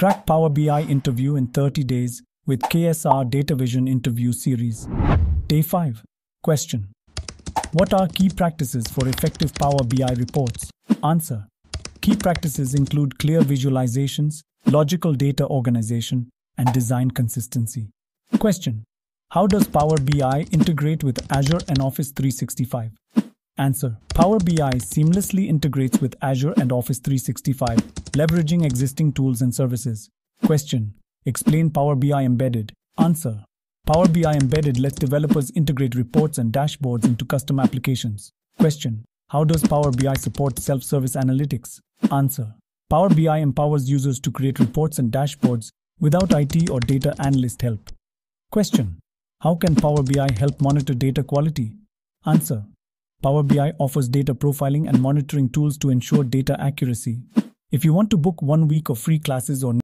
Crack Power BI interview in 30 days with KSR Datavizon interview series. Day 5. Question. What are key practices for effective Power BI reports? Answer. Key practices include clear visualizations, logical data organization, and design consistency. Question. How does Power BI integrate with Azure and Office 365? Answer. Power BI seamlessly integrates with Azure and Office 365, leveraging existing tools and services. Question. Explain Power BI Embedded. Answer. Power BI Embedded lets developers integrate reports and dashboards into custom applications. Question. How does Power BI support self-service analytics? Answer. Power BI empowers users to create reports and dashboards without IT or data analyst help. Question. How can Power BI help monitor data quality? Answer. Power BI offers data profiling and monitoring tools to ensure data accuracy. If you want to book one week of free classes or